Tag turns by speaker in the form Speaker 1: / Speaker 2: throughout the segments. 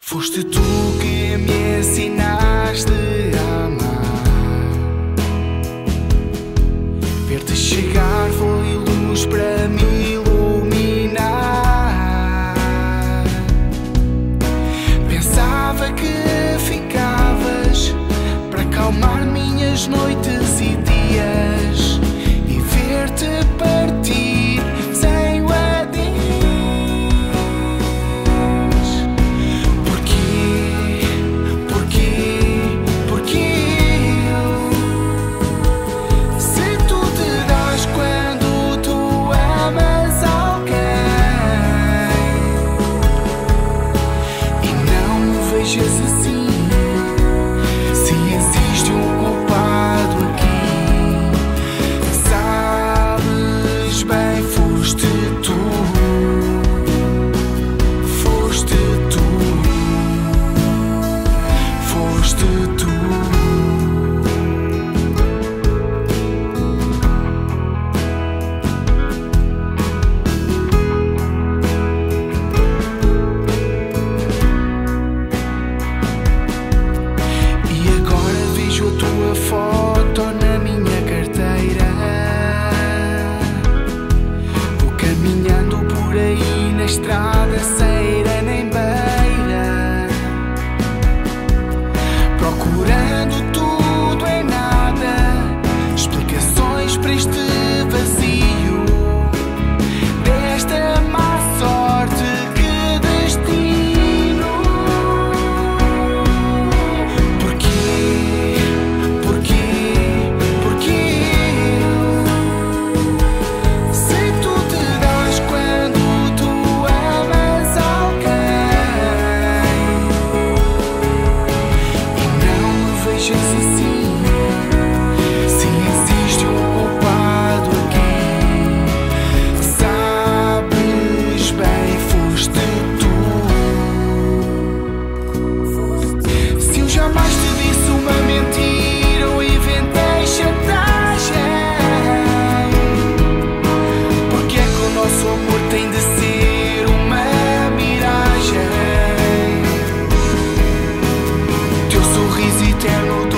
Speaker 1: Foste tu que me ensinaste a amar. Ver-te chegar foi luz para me iluminar. Pensava que ficavas para acalmar minhas noites Jesus estrada é eterno do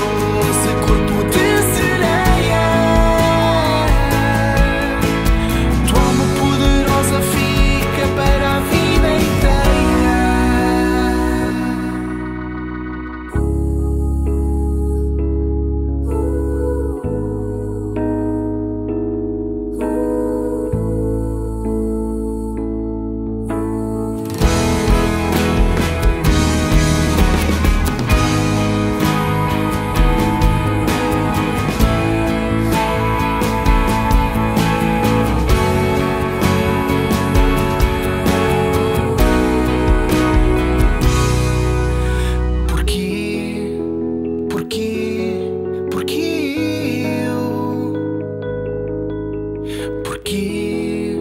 Speaker 1: Porquê,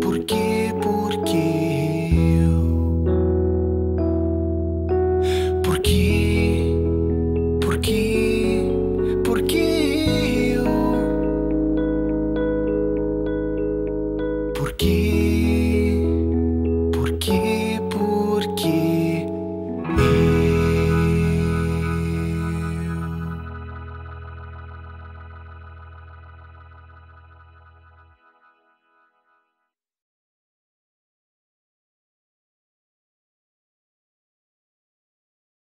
Speaker 1: porquê, porquê eu? Porquê, porquê, porquê eu? Porquê?